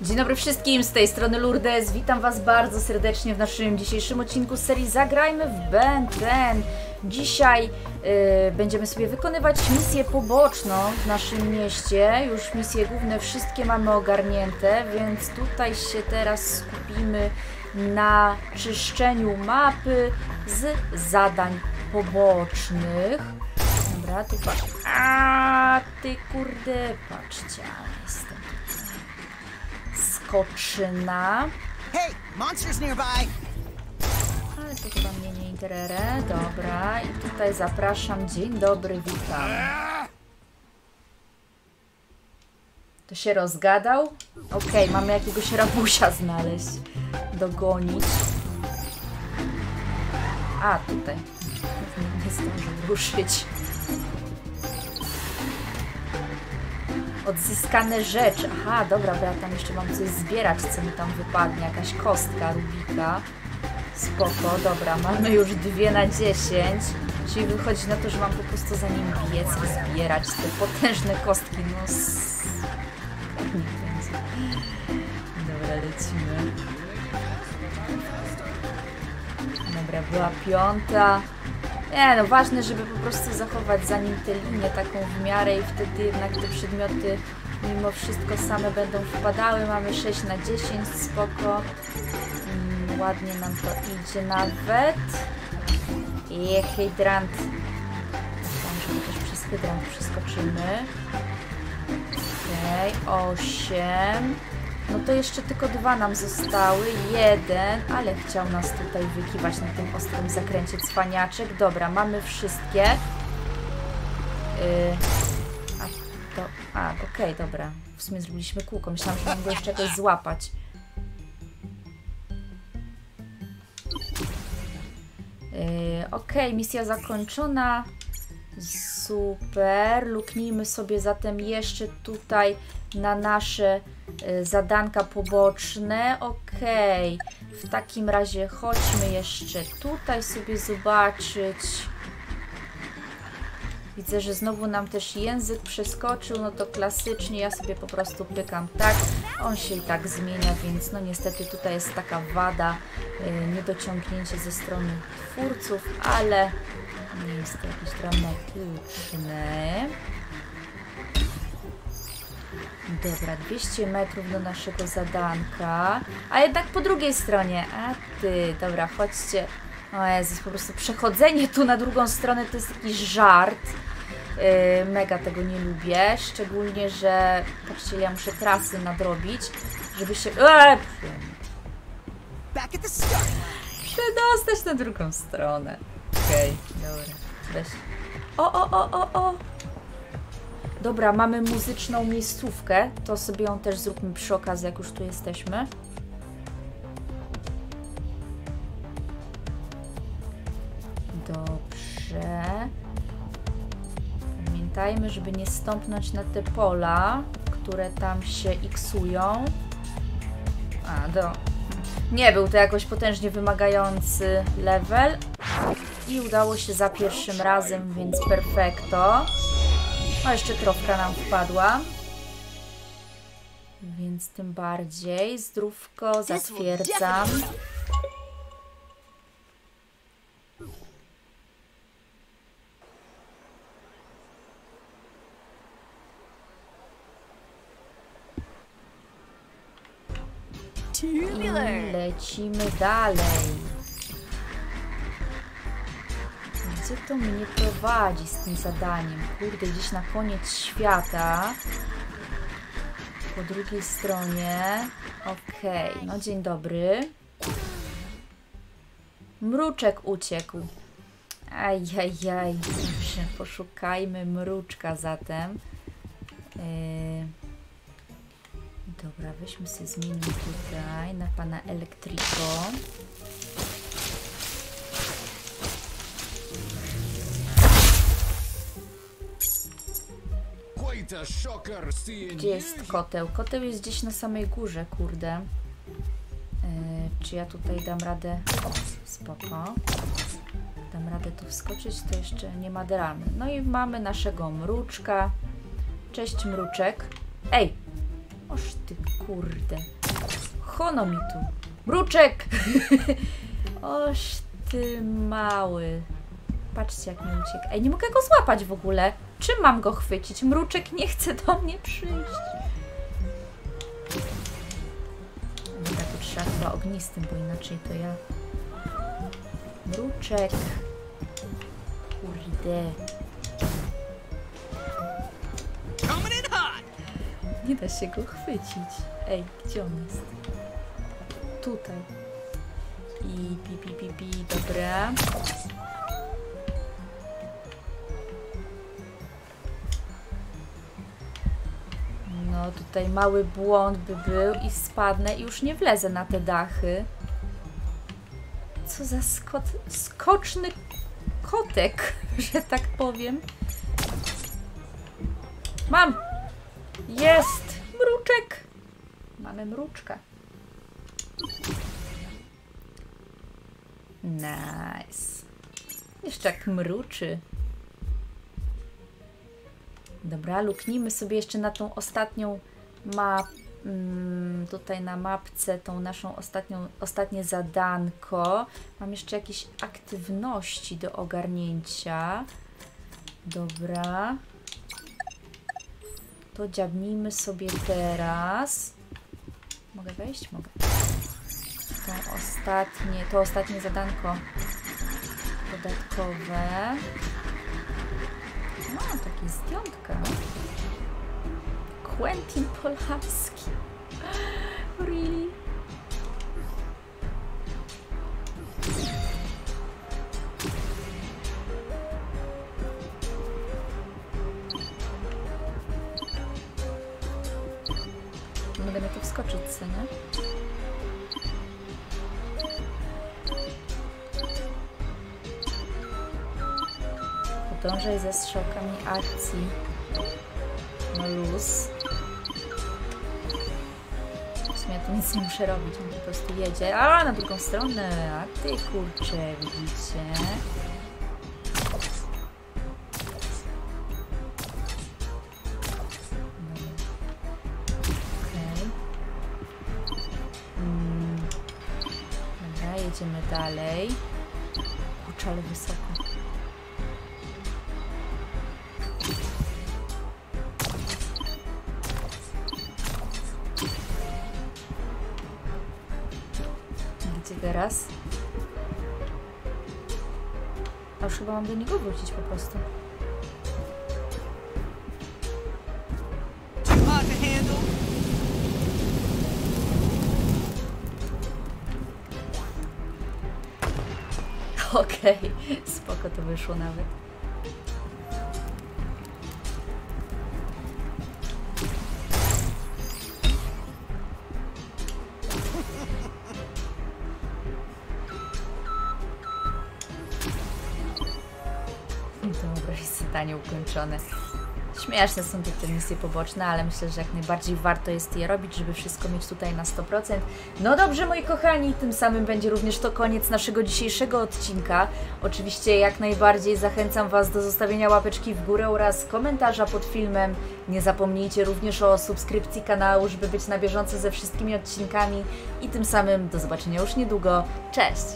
Dzień dobry wszystkim, z tej strony Lourdes. Witam Was bardzo serdecznie w naszym dzisiejszym odcinku serii Zagrajmy w Ben. Dzisiaj y, będziemy sobie wykonywać misję poboczną w naszym mieście. Już misje główne wszystkie mamy ogarnięte, więc tutaj się teraz skupimy na czyszczeniu mapy z zadań pobocznych. Dobra, tu patrz. A ty kurde, patrzcie, ale jestem skoczyna. Hey, monsters nearby! Ale to chyba mnie nie interesuje. Dobra, i tutaj zapraszam. Dzień dobry, witam. To się rozgadał? Okej, mamy jakiegoś rabusia znaleźć. Dogonić. A, tutaj. Nie, nie zdążę ruszyć. Odzyskane rzeczy. Aha, dobra, bo ja tam jeszcze mam coś zbierać, co mi tam wypadnie. Jakaś kostka Rubika. Spoko, dobra, mamy już dwie na 10. Czyli wychodzi na to, że mam po prostu za nim biec i zbierać te potężne kostki. No, będzie. Dobra, lecimy. Dobra, była piąta. Nie, no ważne, żeby po prostu zachować za nim tę linię taką w miarę i wtedy jednak te przedmioty mimo wszystko same będą wpadały. Mamy 6 na 10, spoko. Mm, ładnie nam to idzie nawet. I hydrant. Myślałam, że my też przez hydrant przeskoczymy. Okej, okay, 8. No to jeszcze tylko dwa nam zostały. Jeden, ale chciał nas tutaj wykiwać na tym ostrym zakręcie cwaniaczek. Dobra, mamy wszystkie. Yy, a to... A, okej, okay, dobra. W sumie zrobiliśmy kółko. Myślałam, że mam go jeszcze jakoś złapać. Yy, okej, okay, misja zakończona. Super. Luknijmy sobie zatem jeszcze tutaj na nasze y, zadanka poboczne. Ok, w takim razie chodźmy jeszcze tutaj sobie zobaczyć. Widzę, że znowu nam też język przeskoczył, no to klasycznie ja sobie po prostu pykam tak. On się i tak zmienia, więc no niestety tutaj jest taka wada, yy, niedociągnięcie ze strony twórców, ale nie jest to jakieś dramatyczne. Dobra, 200 metrów do naszego zadanka. A jednak po drugiej stronie. A ty, dobra, chodźcie. O Jezus, po prostu przechodzenie tu na drugą stronę to jest jakiś żart. Yy, mega tego nie lubię. Szczególnie, że patrzcie, ja muszę trasy nadrobić, żeby się... Eee! Przedostać na drugą stronę. Okej, okay, dobra. Weź. O, o, o, o, o! Dobra, mamy muzyczną miejscówkę. To sobie ją też zróbmy przy okazji, jak już tu jesteśmy. Dobrze. Pamiętajmy, żeby nie stąpnąć na te pola, które tam się iksują. A, do... Nie był to jakoś potężnie wymagający level. I udało się za pierwszym razem, więc perfekto. O, jeszcze trofka nam wpadła. Więc tym bardziej. Zdrówko zatwierdzam. I lecimy dalej. Gdzie to mnie prowadzi z tym zadaniem? Kurde, gdzieś na koniec świata. Po drugiej stronie. Okej, okay. no dzień dobry. Mruczek uciekł. Ajajaj. Dobrze, poszukajmy mruczka zatem. Yy... Dobra, weźmy sobie zmienimy tutaj na pana Elektriko. Gdzie jest koteł? Koteł jest gdzieś na samej górze, kurde. Yy, czy ja tutaj dam radę... O, spoko. Dam radę tu wskoczyć, to jeszcze nie ma dramy. No i mamy naszego mruczka. Cześć mruczek. Ej! Oż ty kurde. Hono mi tu. Mruczek! Oż ty mały. Patrzcie jak mi ucieka. Ej, nie mogę go złapać w ogóle. Czym mam go chwycić? Mruczek nie chce do mnie przyjść. Dobra, to trzeba chyba ognistym, bo inaczej to ja... Mruczek. Kurde. Nie da się go chwycić. Ej, gdzie on jest? Tutaj. I pi, pi, pi, pi, dobra. No, tutaj mały błąd by był i spadnę i już nie wlezę na te dachy. Co za skot... skoczny kotek, że tak powiem. Mam! Jest! Mruczek! Mamy mruczka. Nice. Jeszcze jak mruczy. Dobra, luknijmy sobie jeszcze na tą ostatnią map... mm, Tutaj na mapce tą naszą ostatnią, ostatnie zadanko. Mam jeszcze jakieś aktywności do ogarnięcia. Dobra. To dziabnijmy sobie teraz. Mogę wejść? Mogę. To ostatnie, to ostatnie zadanko dodatkowe. No, takie zdjątka. Quentin Polawski. Mogę na to wskoczyć, nie? Podążaj ze strzałkami akcji. No luz. W sumie ja tu nic nie muszę robić, on po prostu jedzie. A, na drugą stronę! A ty kurczę, widzicie? Jedziemy dalej. Kurczę, ale wysoko. Gdzie teraz? A już chyba mam do niego wrócić po prostu. Okej, spoko to wyszło nawet. Dobra, jest zadanie ukończone. Śmieszne są te misje poboczne, ale myślę, że jak najbardziej warto jest je robić, żeby wszystko mieć tutaj na 100%. No dobrze, moi kochani, tym samym będzie również to koniec naszego dzisiejszego odcinka. Oczywiście jak najbardziej zachęcam Was do zostawienia łapeczki w górę oraz komentarza pod filmem. Nie zapomnijcie również o subskrypcji kanału, żeby być na bieżąco ze wszystkimi odcinkami. I tym samym do zobaczenia już niedługo. Cześć!